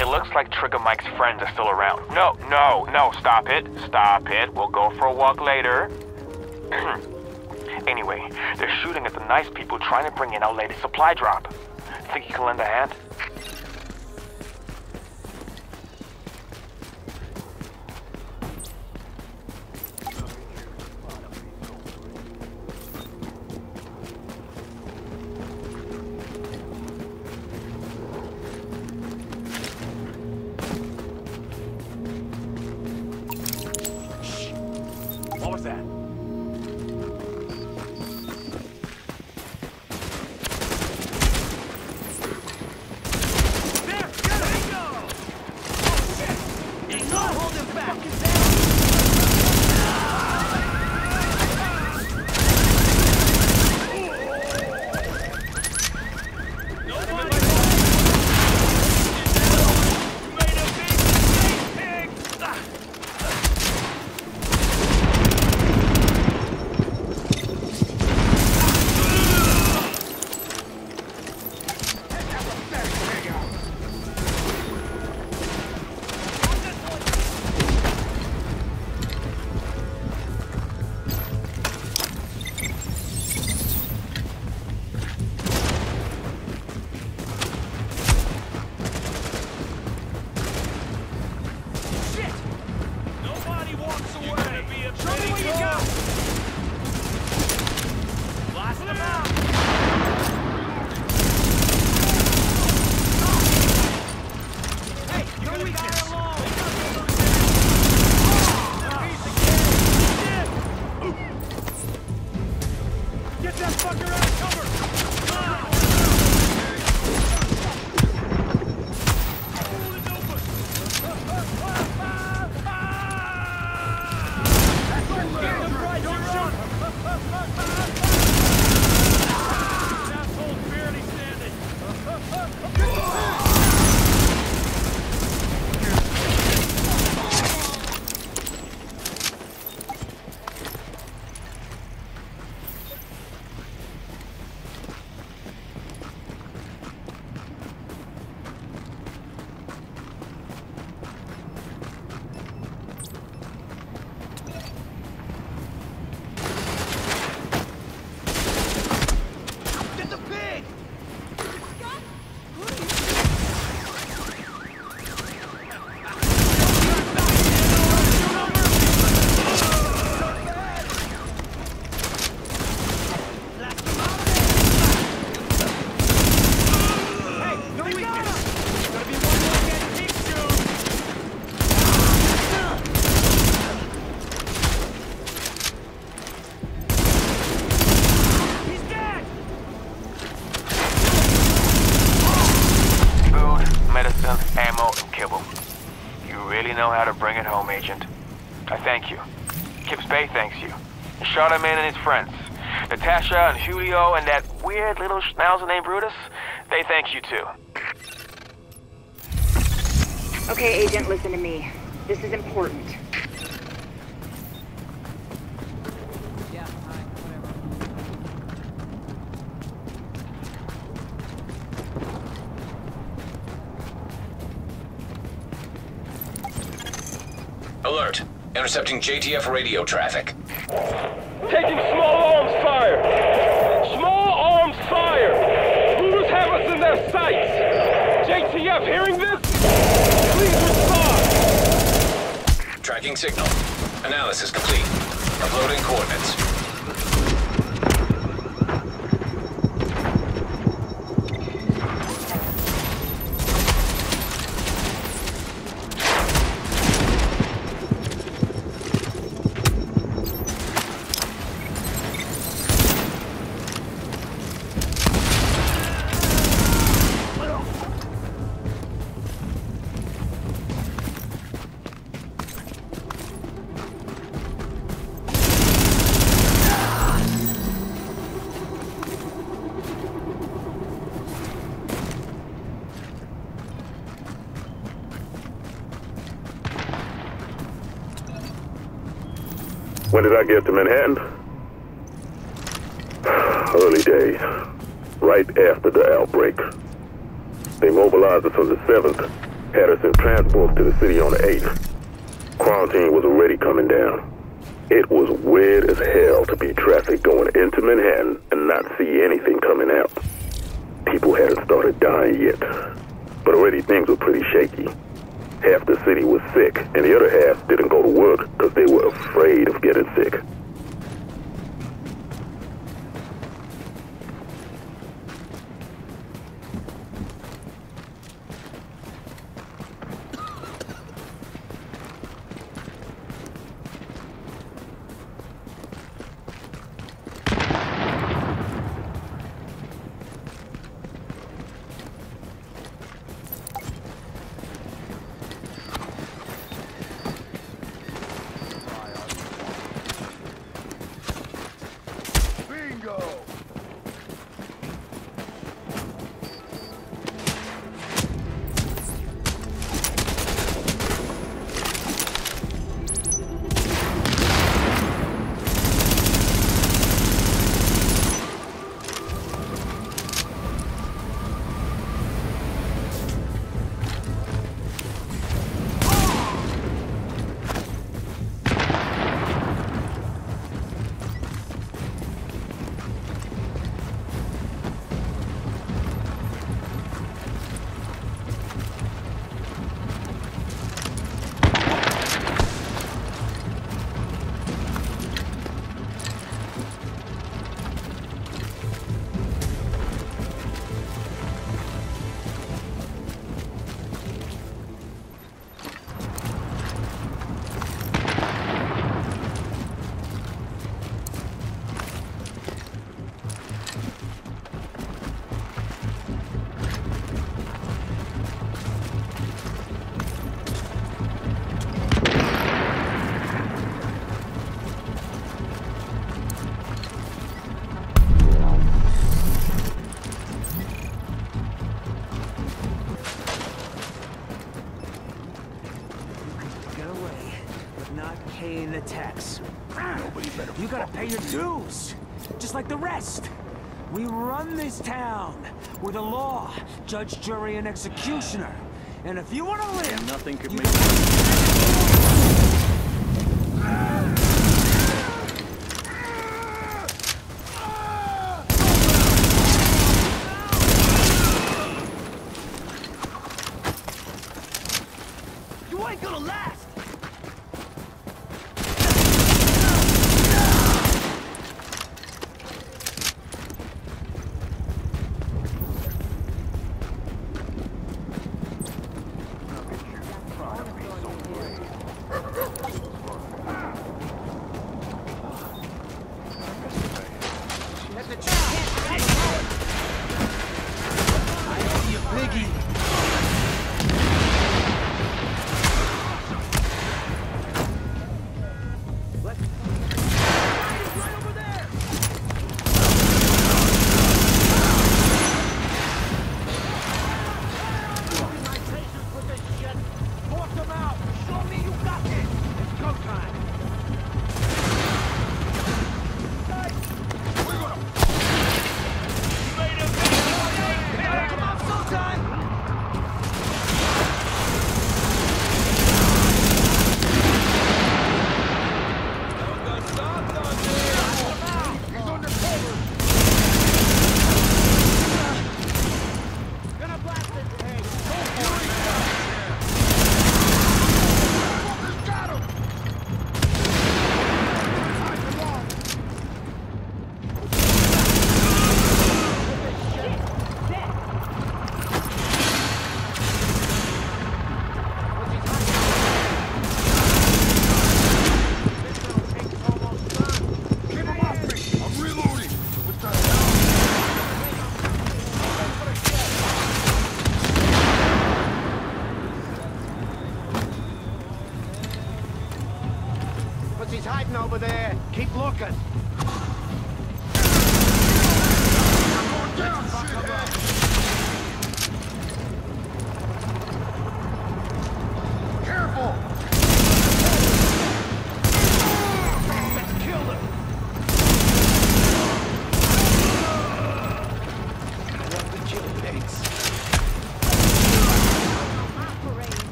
It looks like Trigger Mike's friends are still around. No, no, no, stop it. Stop it. We'll go for a walk later. anyway, they're shooting at the nice people trying to bring in our latest supply drop. Think you can lend a hand? Bay thanks you. And Charlemagne and his friends. Natasha and Julio and that weird little schnauzer named Brutus, they thank you too. Okay, Agent, listen to me. This is important. Yeah, hi, whatever. Alert. Intercepting JTF radio traffic. Taking small arms fire! Small arms fire! Hooters have us in their sights! JTF hearing this? Please respond! Tracking signal. Analysis complete. Uploading coordinates. Did I get to Manhattan? Early days. right after the outbreak. They mobilized us on the 7th, had us in transport to the city on the 8th. Quarantine was already coming down. It was weird as hell to be traffic going into Manhattan and not see anything coming out. People hadn't started dying yet, but already things were pretty shaky. Half the city was sick, and the other half didn't go to work because they were afraid of getting sick. Pay your dues, just like the rest. We run this town. We're the law, judge, jury, and executioner. And if you want to live, nothing could make.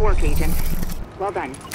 Work, Agent. Well done.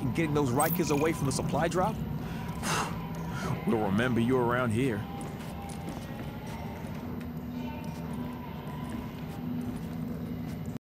And getting those Rikers away from the supply drop? we'll remember you around here.